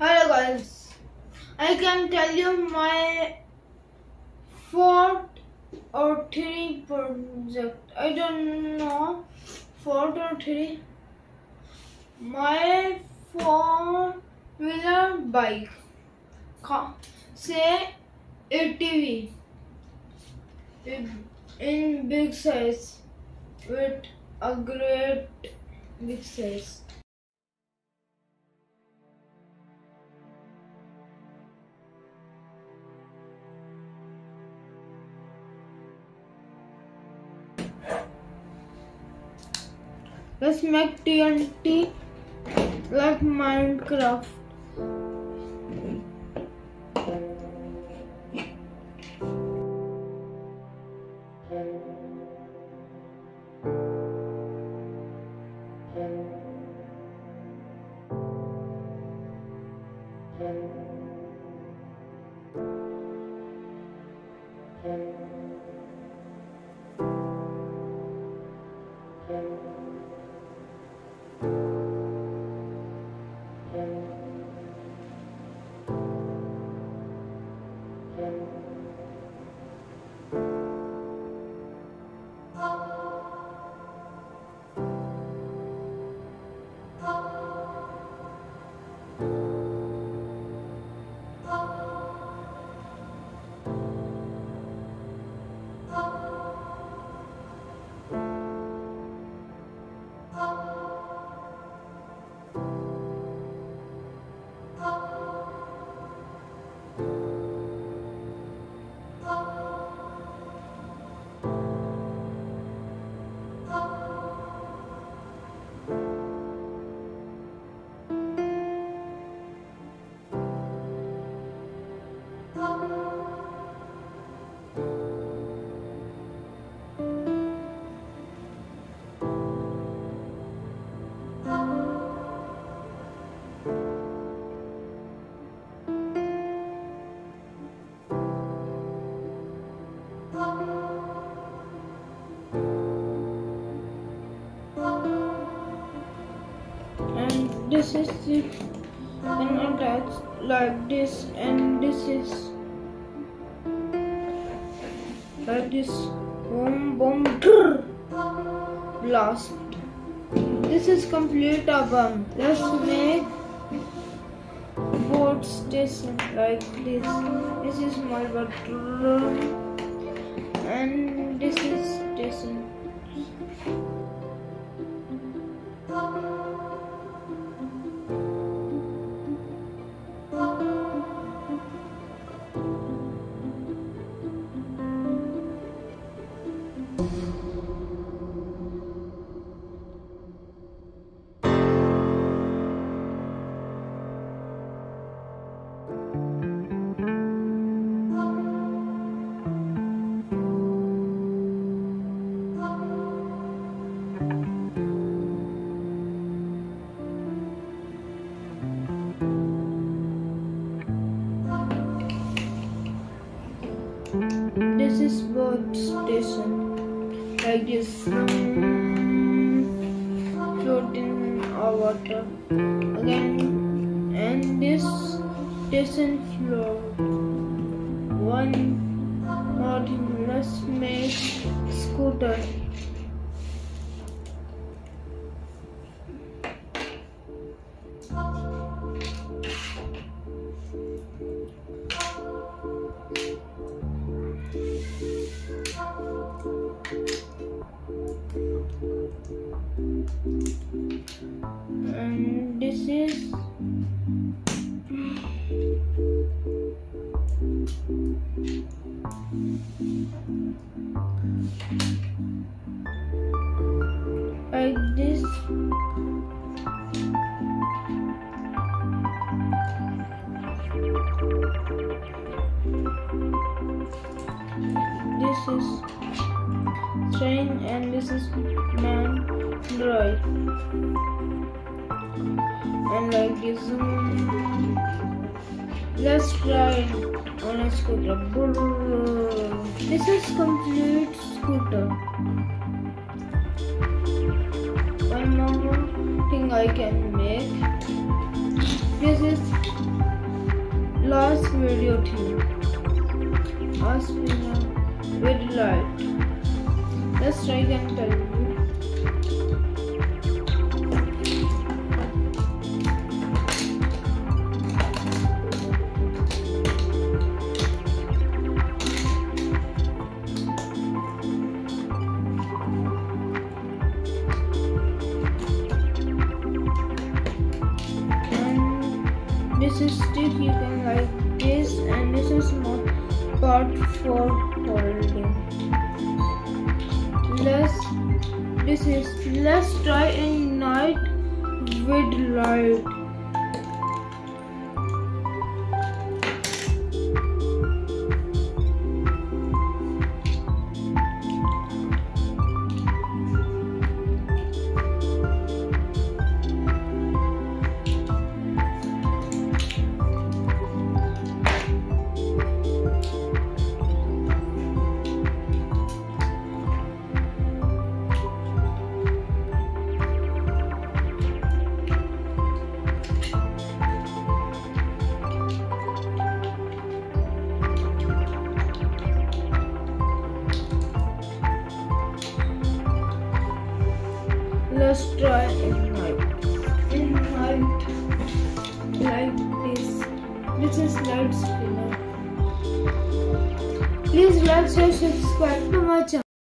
Hello guys, I can tell you my fourth or three project. I don't know fourth or three. My four wheeler bike. Say ATV in big size with a great big size. Let's make TNT like Minecraft. and this it and attach like this and this is like this boom boom blast. This is complete album let's make board station like this. This is my bedroom and this is station station. Like this um, floating on water. Again and this station float. One more thing, let's make scooter. Like this. This is train and this is man droid and like this let's try on a scooter this is complete scooter one more thing I can make this is last video thing. A spinner with light. Let's try and tell you. Stick you can like this and this is more part for holding. Let's this is let's try in night with light. Let's try in night, like this. This is light spinner. Please like, share, subscribe to my channel.